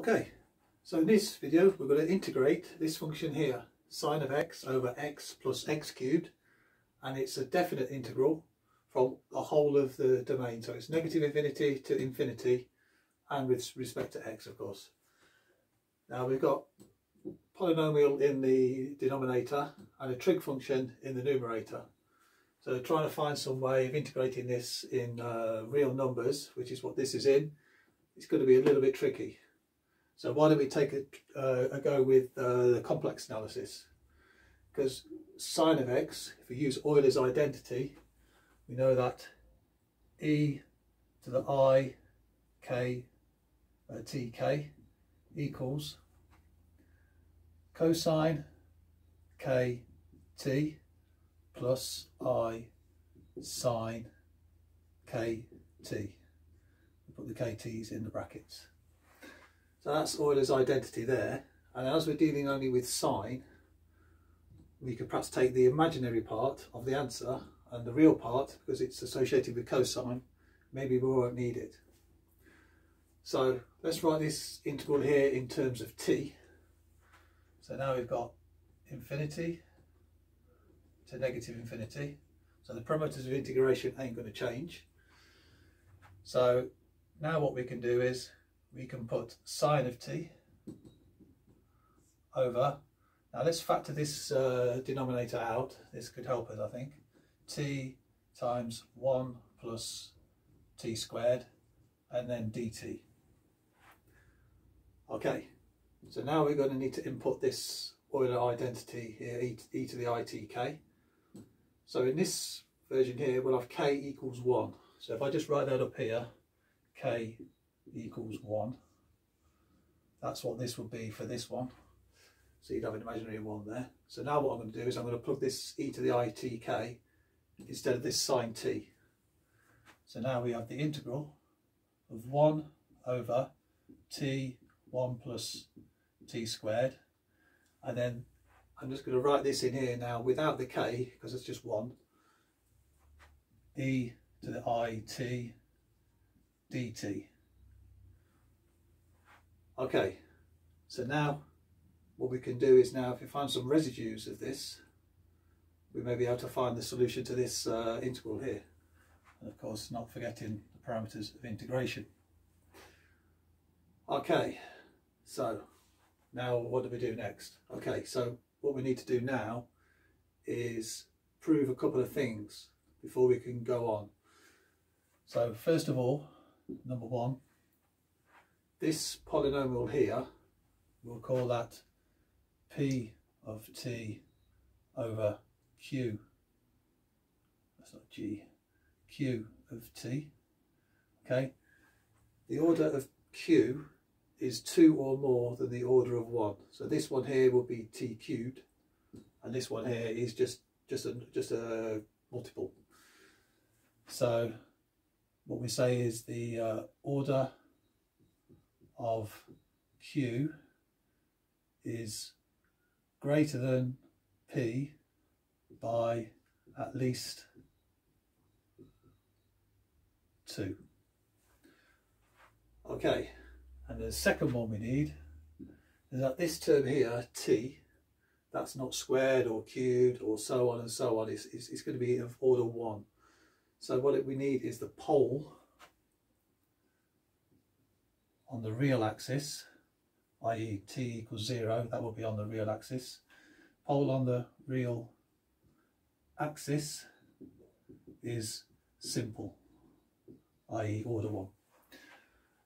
Okay, so in this video we're going to integrate this function here, sine of x over x plus x cubed, and it's a definite integral from the whole of the domain. So it's negative infinity to infinity, and with respect to x, of course. Now we've got polynomial in the denominator and a trig function in the numerator. So trying to find some way of integrating this in uh, real numbers, which is what this is in, it's going to be a little bit tricky. So why don't we take a, uh, a go with uh, the complex analysis? Because sine of x, if we use Euler's identity, we know that e to the i k uh, tk equals cosine k t plus i sine k t. We put the kts in the brackets. So that's Euler's identity there. And as we're dealing only with sine, we could perhaps take the imaginary part of the answer and the real part, because it's associated with cosine, maybe we won't need it. So let's write this integral here in terms of t. So now we've got infinity to negative infinity. So the parameters of integration ain't going to change. So now what we can do is we can put sine of t over, now let's factor this uh, denominator out, this could help us I think, t times 1 plus t squared and then dt. Okay, so now we're going to need to input this Euler identity here, e, e to the itk. So in this version here, we'll have k equals 1. So if I just write that up here, k equals 1. That's what this would be for this one. So you'd have an imaginary 1 there. So now what I'm going to do is I'm going to plug this e to the itk instead of this sine t. So now we have the integral of 1 over t 1 plus t squared. And then I'm just going to write this in here now without the k because it's just 1. e to the it dt. Okay, so now what we can do is now if we find some residues of this, we may be able to find the solution to this uh, integral here. And of course, not forgetting the parameters of integration. Okay, so now what do we do next? Okay, so what we need to do now is prove a couple of things before we can go on. So first of all, number one, this polynomial here, we'll call that p of t over q, that's not g, q of t, okay? The order of q is two or more than the order of one. So this one here will be t cubed, and this one here is just just a just a multiple. So what we say is the uh, order of Q is greater than P by at least 2. Okay, and the second one we need is that this term here, T, that's not squared or cubed or so on and so on, it's, it's, it's going to be of order 1. So what we need is the pole on the real axis, i.e. t equals 0, that will be on the real axis. Pole on the real axis is simple, i.e. order 1.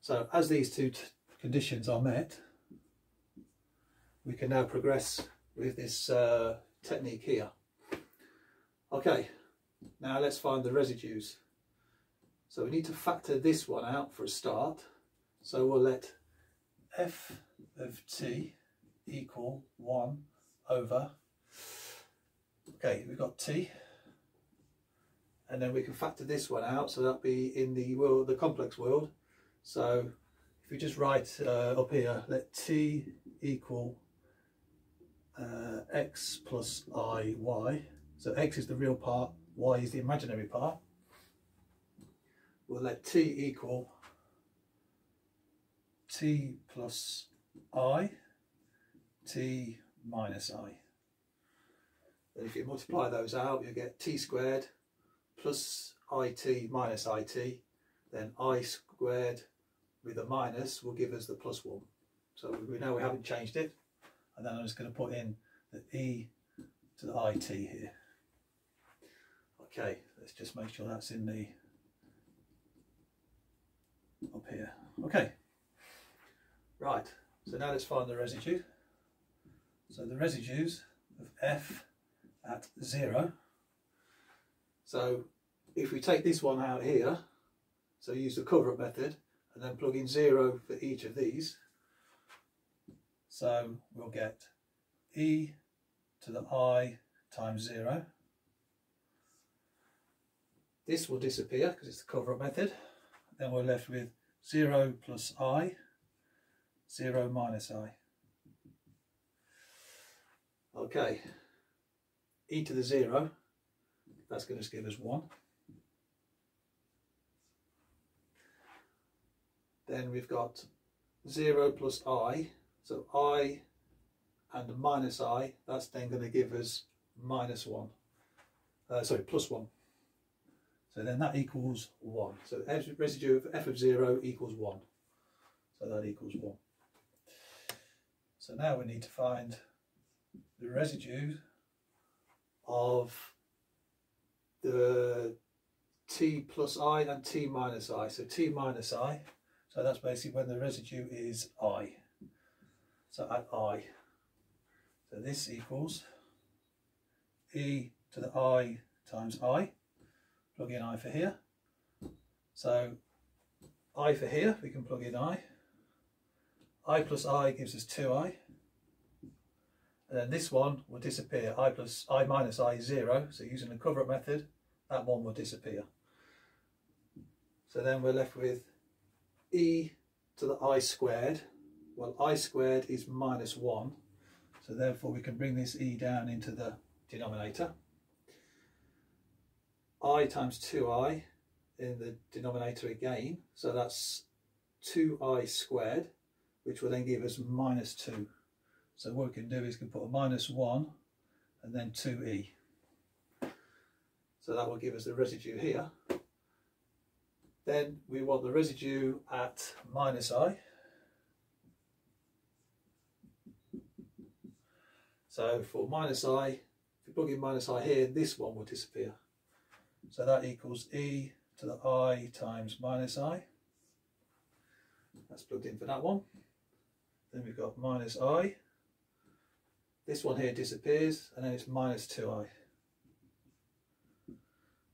So as these two conditions are met, we can now progress with this uh, technique here. Okay, now let's find the residues. So we need to factor this one out for a start. So we'll let f of t equal 1 over, okay, we've got t, and then we can factor this one out, so that'll be in the world, the complex world. So if we just write uh, up here, let t equal uh, x plus i y, so x is the real part, y is the imaginary part. We'll let t equal t plus i, t minus i. And if you multiply those out, you get t squared plus it minus it, then i squared with a minus will give us the plus 1. So we know we haven't changed it. And then I'm just going to put in the e to the it here. Okay, let's just make sure that's in the up here. Okay, right, so now let's find the residue. So the residues of f at 0. So if we take this one out here, so use the cover-up method, and then plug in 0 for each of these, so we'll get e to the i times 0. This will disappear because it's the cover-up method. Then we're left with 0 plus i, 0 minus i. Okay, e to the 0, that's going to give us 1. Then we've got 0 plus i, so i and minus i, that's then going to give us minus 1. Uh, sorry, plus 1. So then that equals 1. So the residue of f of 0 equals 1. So that equals 1. So now we need to find the residue of the t plus i and t minus i. So t minus i, so that's basically when the residue is i. So at i. So this equals e to the i times i. Plug in i for here. So i for here, we can plug in i. i plus i gives us 2i. And then this one will disappear. i plus i minus i is 0. So using the cover-up method, that one will disappear. So then we're left with e to the i squared. Well, i squared is minus 1. So therefore we can bring this e down into the denominator. i times 2i in the denominator again. So that's 2i squared, which will then give us minus 2. So what we can do is we can put a minus 1 and then 2e. So that will give us the residue here. Then we want the residue at minus i. So for minus i, if you plug in minus i here, this one will disappear. So that equals e to the i times minus i. That's plugged in for that one. Then we've got minus i. This one here disappears and then it's minus 2i.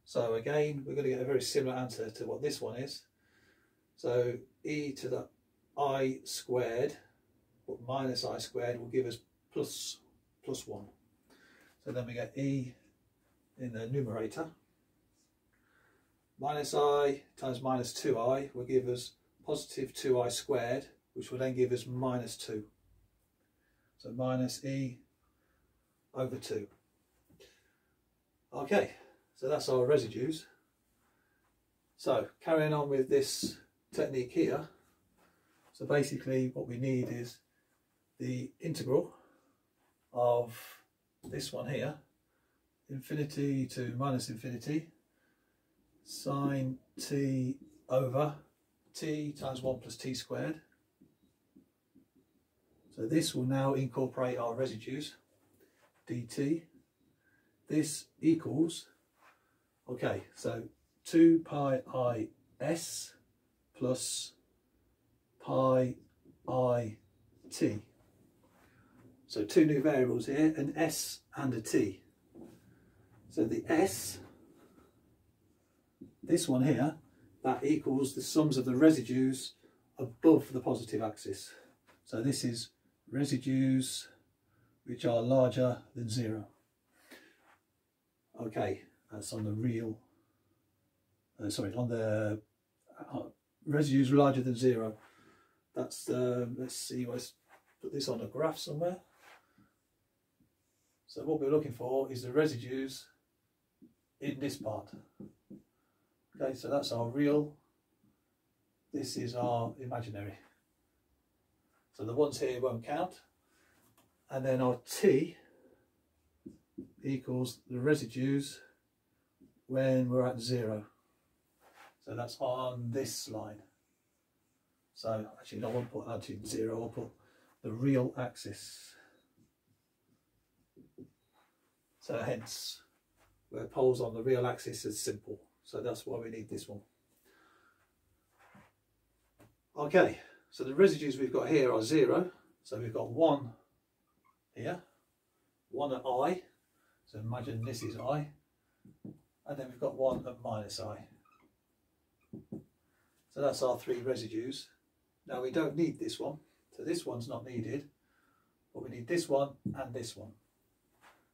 So again, we're going to get a very similar answer to what this one is. So e to the i squared, minus i squared will give us plus, plus 1. So then we get e in the numerator. Minus i times minus 2i will give us positive 2i squared, which will then give us minus 2. So minus e over 2. Okay, so that's our residues. So carrying on with this technique here, so basically what we need is the integral of this one here, infinity to minus infinity, sine t over t times 1 plus t squared. So this will now incorporate our residues, dt. This equals Okay, so 2 pi i s plus pi i t. So two new variables here, an s and a t. So the s, this one here, that equals the sums of the residues above the positive axis. So this is residues which are larger than zero. Okay, that's on the real, uh, sorry, on the uh, residues larger than zero. That's, uh, let's see, let's put this on a graph somewhere. So what we're looking for is the residues in this part. Okay, so that's our real, this is our imaginary. So the ones here won't count. And then our t equals the residues when we're at zero. So that's on this line. So actually, I won't put actually zero, I'll put the real axis. So hence, where poles on the real axis is simple. So that's why we need this one. Okay, so the residues we've got here are zero. So we've got one here, one at I. So imagine this is I. And then we've got one at minus I. So that's our three residues. Now we don't need this one. So this one's not needed. But we need this one and this one.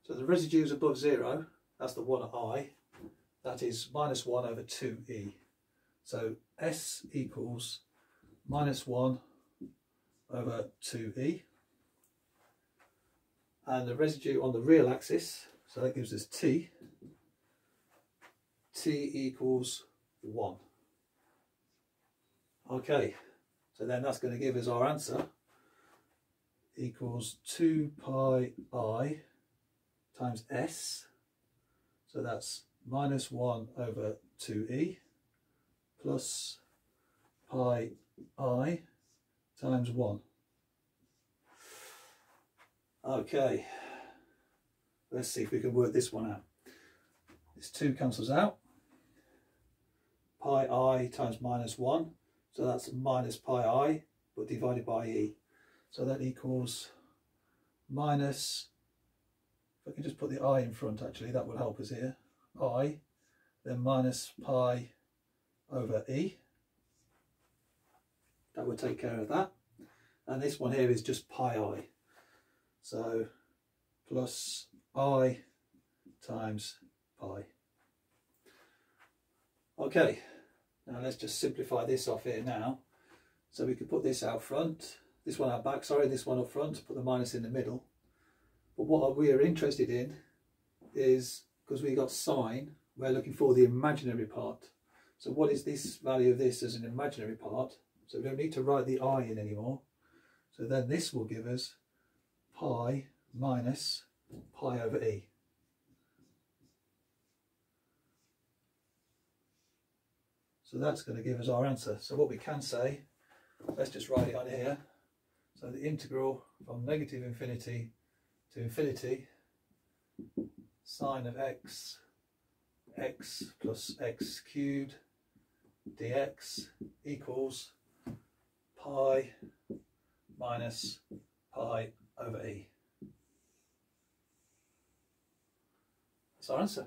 So the residues above zero, that's the one at I. That is minus one over 2E. So S equals minus 1 over 2e. And the residue on the real axis, so that gives us t. t equals 1. Okay, so then that's going to give us our answer equals 2 pi i times s. So that's minus 1 over 2e plus pi i times 1. Okay, let's see if we can work this one out. This 2 cancels out. Pi i times minus 1, so that's minus pi i, but divided by e. So that equals minus, if I can just put the i in front actually, that will help us here. i, then minus pi over e that would take care of that. And this one here is just pi i. So plus i times pi. Okay, now let's just simplify this off here now. So we could put this out front, this one out back, sorry, this one up front, put the minus in the middle. But what we are interested in is, because we got sine, we're looking for the imaginary part. So what is this value of this as an imaginary part? So we don't need to write the i in anymore. So then this will give us pi minus pi over e. So that's going to give us our answer. So what we can say, let's just write it on here. So the integral from negative infinity to infinity, sine of x, x plus x cubed dx equals pi minus pi over e. That's our answer.